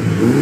Mm-hmm.